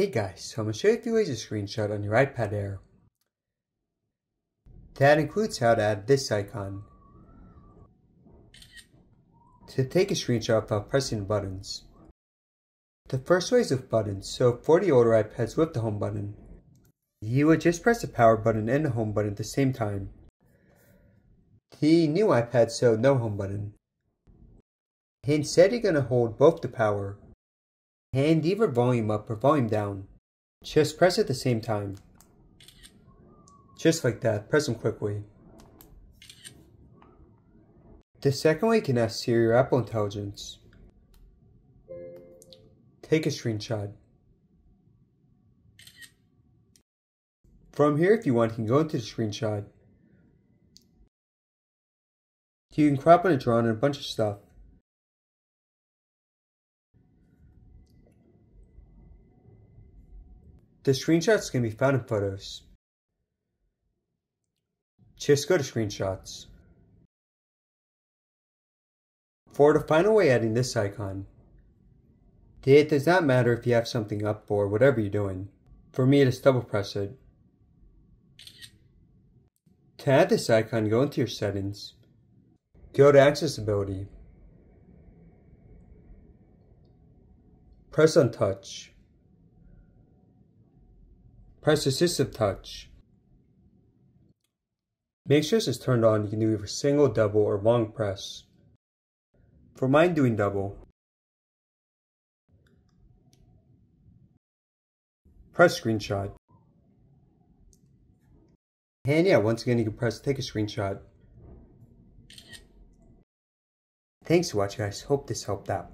Hey guys, so I'm going to show you a few ways to screenshot on your iPad Air. That includes how to add this icon. To take a screenshot without pressing buttons. The first way is with buttons, so for the older iPads with the home button, you would just press the power button and the home button at the same time. The new iPad so no home button. Instead you're going to hold both the power and either volume up or volume down. Just press at the same time. Just like that, press them quickly. The second way you can ask Siri or Apple Intelligence. Take a screenshot. From here, if you want, you can go into the screenshot. You can crop and draw on a bunch of stuff. The screenshots can be found in Photos. Just go to Screenshots. For the final way adding this icon, it does not matter if you have something up or whatever you're doing. For me, just double press it. To add this icon, go into your settings, go to accessibility, press on touch, Press Assistive Touch. Make sure this is turned on. You can do either single, double, or long press. For mine doing double, press screenshot. And yeah, once again, you can press take a screenshot. Thanks for watching guys. Hope this helped out.